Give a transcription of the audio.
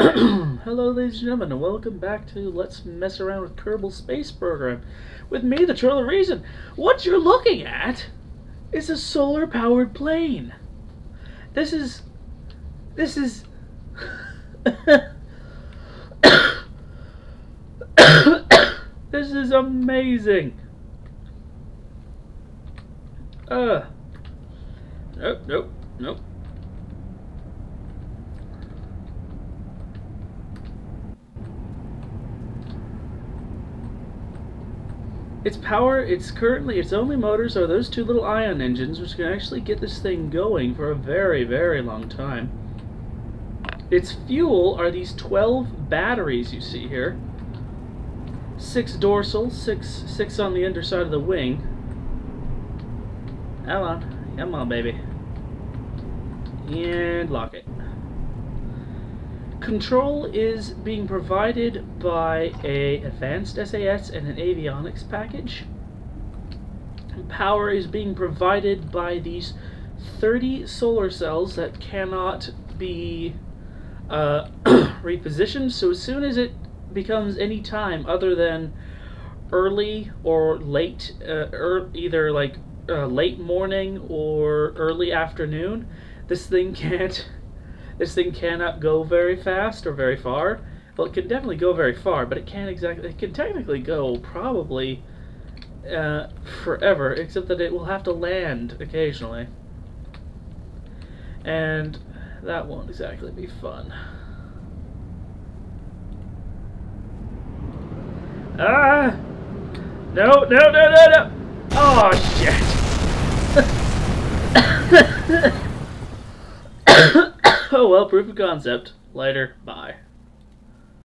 Hello, ladies and gentlemen, and welcome back to Let's Mess Around with Kerbal Space Program. With me, the of Reason. What you're looking at is a solar powered plane. This is. This is. this is amazing. Uh. Nope, nope, nope. Its power, it's currently, its only motors are those two little ion engines, which can actually get this thing going for a very, very long time. Its fuel are these 12 batteries you see here. Six dorsal, six, six on the underside of the wing. Come on, come on, baby. And lock it. Control is being provided by a advanced SAS and an avionics package. Power is being provided by these 30 solar cells that cannot be uh, repositioned. So as soon as it becomes any time other than early or late, uh, er, either like uh, late morning or early afternoon, this thing can't this thing cannot go very fast or very far. Well, it can definitely go very far, but it can't exactly. It can technically go probably uh, forever, except that it will have to land occasionally, and that won't exactly be fun. Ah! No! No! No! No! No! Oh shit! well, proof of concept. Later. Bye.